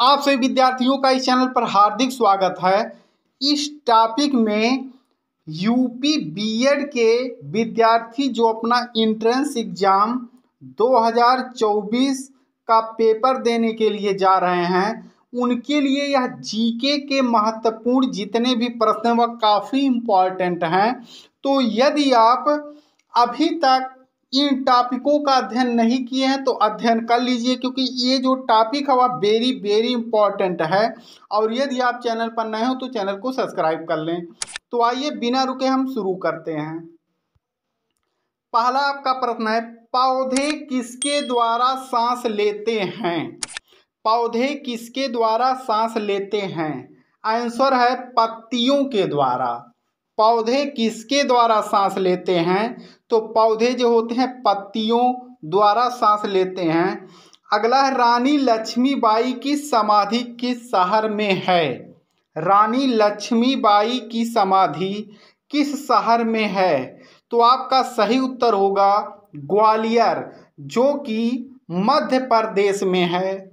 आप सभी विद्यार्थियों का इस चैनल पर हार्दिक स्वागत है। इस टॉपिक में यूपी बीएड के विद्यार्थी जो अपना इंट्रेंस एग्ज़ाम 2024 का पेपर देने के लिए जा रहे हैं, उनके लिए यह जीके के महत्वपूर्ण जितने भी प्रश्न वह काफ़ी इंपॉर्टेंट हैं। तो यदि आप अभी तक इन टॉपिकों का अध्ययन नहीं किए हैं तो अध्ययन कर लीजिए, क्योंकि ये जो टॉपिक है, वह वेरी वेरी इंपॉर्टेंट है। और यदि आप चैनल पर नए हो तो चैनल को सब्सक्राइब कर लें। तो आइए, बिना रुके हम शुरू करते हैं। पहला आपका प्रश्न है, पौधे किसके द्वारा सांस लेते हैं? पौधे किसके द्वारा सांस लेते हैं? आंसर है, पत्तियों के द्वारा। पौधे किसके द्वारा सांस लेते हैं? तो पौधे जो होते हैं, पत्तियों द्वारा सांस लेते हैं। अगला है, रानी लक्ष्मीबाई की समाधि किस शहर में है? रानी लक्ष्मीबाई की समाधि किस शहर में है? तो आपका सही उत्तर होगा, ग्वालियर, जो कि मध्य प्रदेश में है।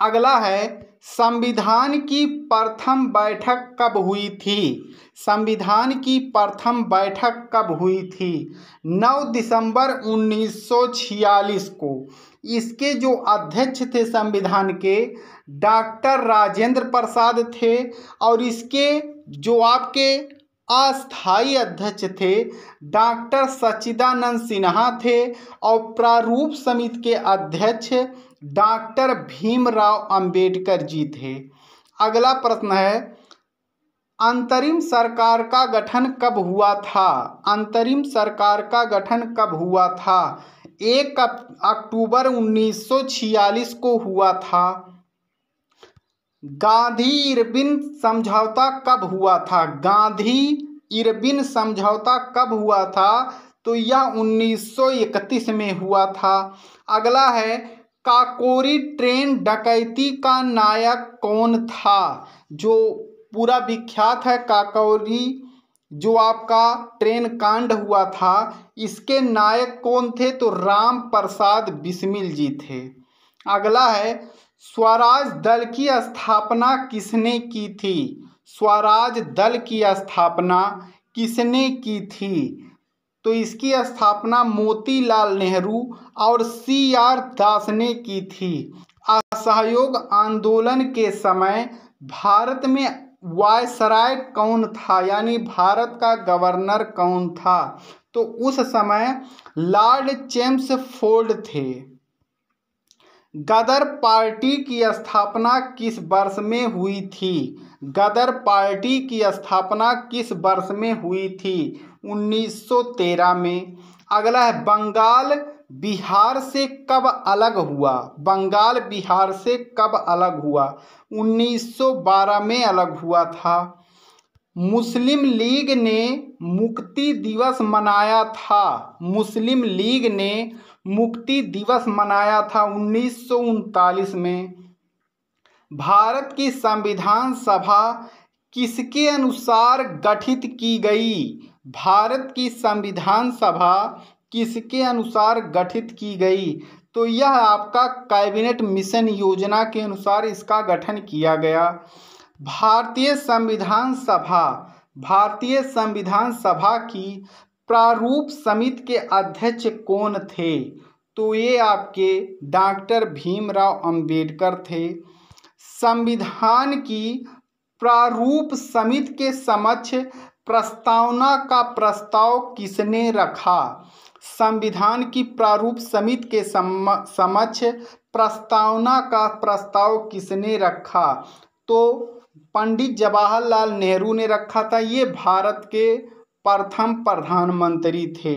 अगला है, संविधान की प्रथम बैठक कब हुई थी? संविधान की प्रथम बैठक कब हुई थी? 9 दिसंबर 1946 को। इसके जो अध्यक्ष थे संविधान के, डॉक्टर राजेंद्र प्रसाद थे और इसके जो आपके अस्थाई अध्यक्ष थे। डॉक्टर सच्चिदानंद सिन्हा थे और प्रारूप समिति के अध्यक्ष डॉक्टर भीमराव अंबेडकर जी थे। अगला प्रश्न है, अंतरिम सरकार का गठन कब हुआ था? अंतरिम सरकार का गठन कब हुआ था? एक अक्टूबर 1946 को हुआ था। गांधी इरबिन समझौता कब हुआ था? गांधी इरबिन समझौता कब हुआ था? तो यह 1931 में हुआ था। अगला है, काकोरी ट्रेन डकैती का नायक कौन था? जो पूरा विख्यात है काकोरी, जो आपका ट्रेन कांड हुआ था, इसके नायक कौन थे? तो राम प्रसाद बिस्मिल जी थे। अगला है स्वराज दल की स्थापना किसने की थी? स्वराज दल की स्थापना किसने की थी? तो इसकी स्थापना मोतीलाल नेहरू और सी आर दास ने की थी। असहयोग आंदोलन के समय भारत में वायसराय कौन था? यानी भारत का गवर्नर कौन था? तो उस समय लॉर्ड चेम्स फोर्ड थे। गदर पार्टी की स्थापना किस वर्ष में हुई थी? गदर पार्टी की स्थापना किस वर्ष में हुई थी? 1913 में। अगला है, बंगाल बिहार से कब अलग हुआ? बंगाल बिहार से कब अलग हुआ? 1912 में अलग हुआ था। मुस्लिम लीग ने मुक्ति दिवस मनाया था। मुस्लिम लीग ने मुक्ति दिवस मनाया था उन्नीस सौ उनतालीस में। भारत की संविधान सभा किसके अनुसार गठित की गई? भारत की संविधान सभा किसके अनुसार गठित की गई? तो यह आपका कैबिनेट मिशन योजना के अनुसार इसका गठन किया गया। भारतीय संविधान सभा, भारतीय संविधान सभा की प्रारूप समिति के अध्यक्ष कौन थे? तो ये आपके डॉक्टर भीमराव अंबेडकर थे। संविधान की प्रारूप समिति के समक्ष प्रस्तावना का प्रस्ताव किसने रखा? संविधान की प्रारूप समिति के समक्ष प्रस्तावना का प्रस्ताव किसने रखा? तो पंडित जवाहरलाल नेहरू ने रखा था, ये भारत के प्रथम प्रधानमंत्री थे।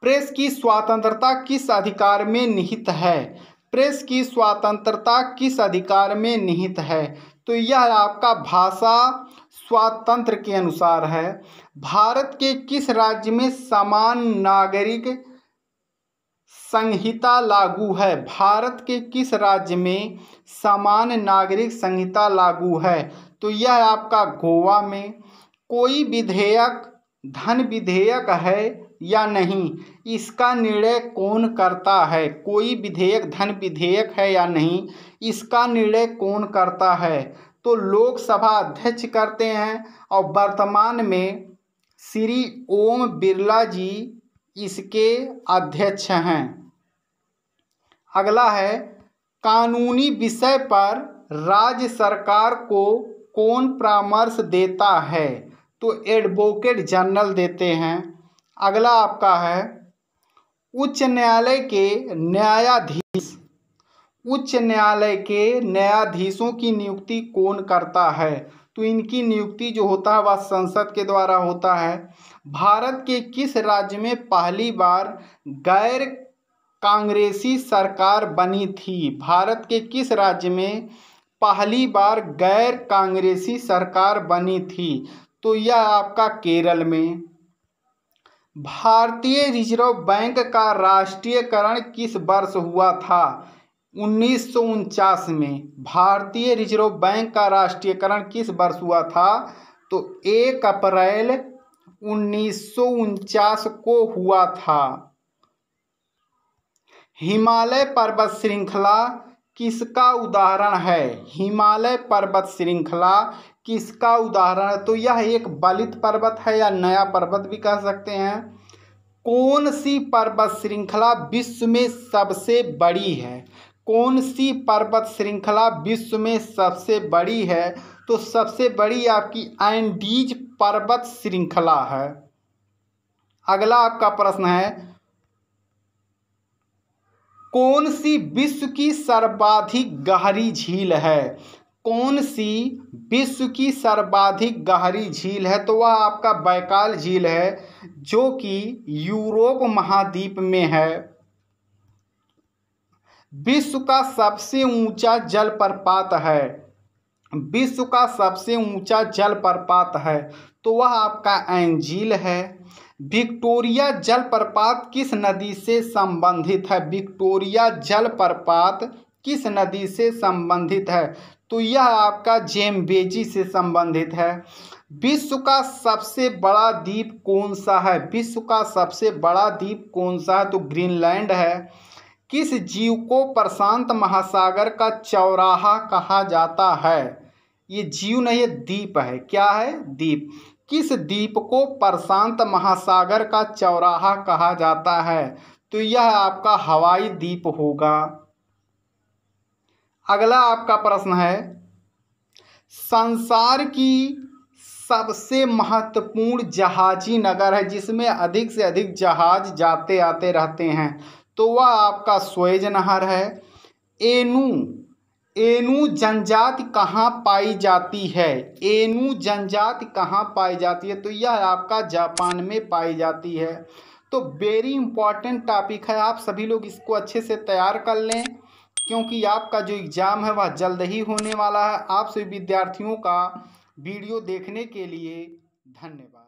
प्रेस की स्वतंत्रता किस अधिकार में निहित है? प्रेस की स्वतंत्रता किस अधिकार में निहित है? तो यह आपका भाषा स्वातंत्र के अनुसार है। भारत के किस राज्य में समान नागरिक संहिता लागू है। भारत के किस राज्य में समान नागरिक संहिता लागू है? तो यह आपका गोवा में कोई विधेयक, धन विधेयक है या नहीं? इसका निर्णय कौन करता है? कोई विधेयक, धन विधेयक है या नहीं? इसका निर्णय कौन करता है? तो लोकसभा अध्यक्ष करते हैं और वर्तमान में श्री ओम बिरला जी इसके अध्यक्ष हैं। अगला है, कानूनी विषय पर राज्य सरकार को कौन परामर्श देता है? तो एडवोकेट जनरल देते हैं। अगला आपका है, उच्च न्यायालय के न्यायाधीश। उच्च न्यायालय के न्यायाधीशों की नियुक्ति कौन करता है? तो इनकी नियुक्ति जो होता है वह संसद के द्वारा होता है। भारत के किस राज्य में पहली बार गैर कांग्रेसी सरकार बनी थी? भारत के किस राज्य में पहली बार गैर कांग्रेसी सरकार बनी थी? तो यह आपका केरल में। भारतीय रिज़र्व बैंक का राष्ट्रीयकरण किस वर्ष हुआ था? उन्नीस सौ उनचास में भारतीय रिज़र्व बैंक का राष्ट्रीयकरण किस वर्ष हुआ था? तो एक अप्रैल उन्नीस सौ उनचास को हुआ था। हिमालय पर्वत श्रृंखला किसका उदाहरण है? हिमालय पर्वत श्रृंखला किसका उदाहरण है? तो यह एक बलित पर्वत है या नया पर्वत भी कह सकते हैं। कौन सी पर्वत श्रृंखला विश्व में सबसे बड़ी है? कौन सी पर्वत श्रृंखला विश्व में सबसे बड़ी है? तो सबसे बड़ी आपकी एंडीज पर्वत श्रृंखला है। अगला आपका प्रश्न है, कौन सी विश्व की सर्वाधिक गहरी झील है? कौन सी विश्व की सर्वाधिक गहरी झील है? तो वह आपका बैकाल झील है, जो कि यूरोप महाद्वीप में है। विश्व का सबसे ऊँचा जलप्रपात है। विश्व का सबसे ऊँचा जलप्रपात है तो वह आपका एंजील है। विक्टोरिया जलप्रपात किस नदी से संबंधित है? विक्टोरिया जलप्रपात किस नदी से संबंधित है? तो यह आपका जेम्बेजी से संबंधित है। विश्व का सबसे बड़ा द्वीप कौन सा है? विश्व का सबसे बड़ा द्वीप कौन सा है? तो ग्रीनलैंड है। किस जीव को प्रशांत महासागर का चौराहा कहा जाता है? ये जीव नहीं, ये द्वीप है। क्या है? द्वीप किस द्वीप को प्रशांत महासागर का चौराहा कहा जाता है? तो यह आपका हवाई द्वीप होगा। अगला आपका प्रश्न है, संसार की सबसे महत्वपूर्ण जहाजी नगर है, जिसमें अधिक से अधिक जहाज़ जाते आते रहते हैं। तो वह आपका स्वेज नहर है। एनू एनू जनजाति कहाँ पाई जाती है? एनू जनजाति कहाँ पाई जाती है? तो यह आपका जापान में पाई जाती है। तो वेरी इंपॉर्टेंट टॉपिक है। आप सभी लोग इसको अच्छे से तैयार कर लें, क्योंकि आपका जो एग्ज़ाम है, वह जल्द ही होने वाला है। आप सभी विद्यार्थियों का वीडियो देखने के लिए धन्यवाद।